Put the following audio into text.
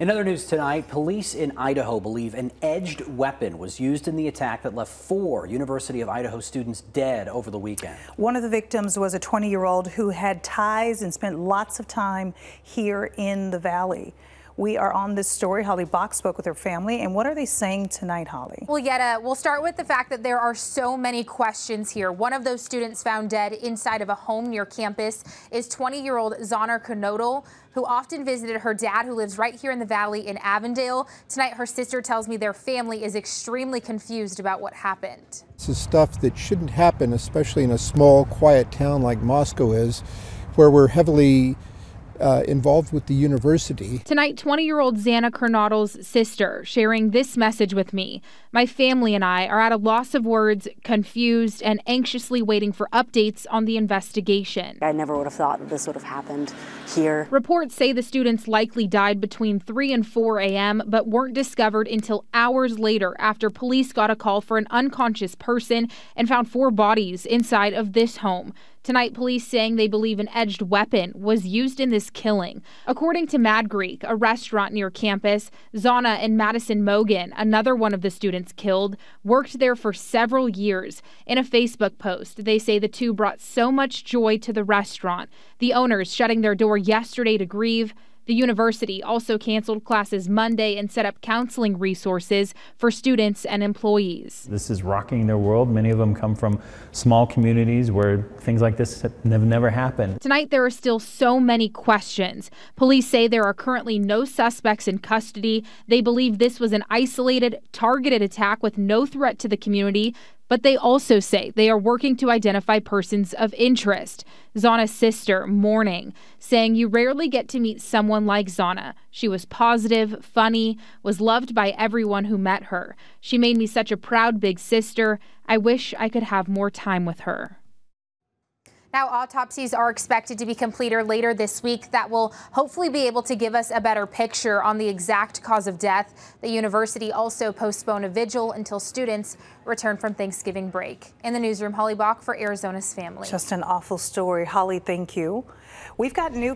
In other news tonight, police in Idaho believe an edged weapon was used in the attack that left four University of Idaho students dead over the weekend. One of the victims was a 20 year old who had ties and spent lots of time here in the valley. We are on this story. Holly Bach spoke with her family. And what are they saying tonight, Holly? Well, Yetta, we'll start with the fact that there are so many questions here. One of those students found dead inside of a home near campus is 20-year-old Xana Kernodle, who often visited her dad, who lives right here in the valley in Avondale. Tonight, her sister tells me their family is extremely confused about what happened. This is stuff that shouldn't happen, especially in a small, quiet town like Moscow is, where we're heavily uh, involved with the university. Tonight, 20 year old Xana Kernodle's sister sharing this message with me. My family and I are at a loss of words, confused, and anxiously waiting for updates on the investigation. I never would have thought that this would have happened here. Reports say the students likely died between 3 and 4 a.m., but weren't discovered until hours later after police got a call for an unconscious person and found four bodies inside of this home. Tonight, police saying they believe an edged weapon was used in this killing. According to Mad Greek, a restaurant near campus, Xana and Madison Mogen, another one of the students killed, worked there for several years. In a Facebook post, they say the two brought so much joy to the restaurant. The owners shutting their door yesterday to grieve. The university also canceled classes Monday and set up counseling resources for students and employees. This is rocking their world. Many of them come from small communities where things like this have never happened. Tonight, there are still so many questions. Police say there are currently no suspects in custody. They believe this was an isolated, targeted attack with no threat to the community. But they also say they are working to identify persons of interest. Xana's sister, mourning, saying you rarely get to meet someone like Xana. She was positive, funny, was loved by everyone who met her. She made me such a proud big sister. I wish I could have more time with her. Now, autopsies are expected to be completed later this week. That will hopefully be able to give us a better picture on the exact cause of death. The university also postponed a vigil until students return from Thanksgiving break. In the newsroom, Holly Bach for Arizona's Family. Just an awful story. Holly, thank you. We've got new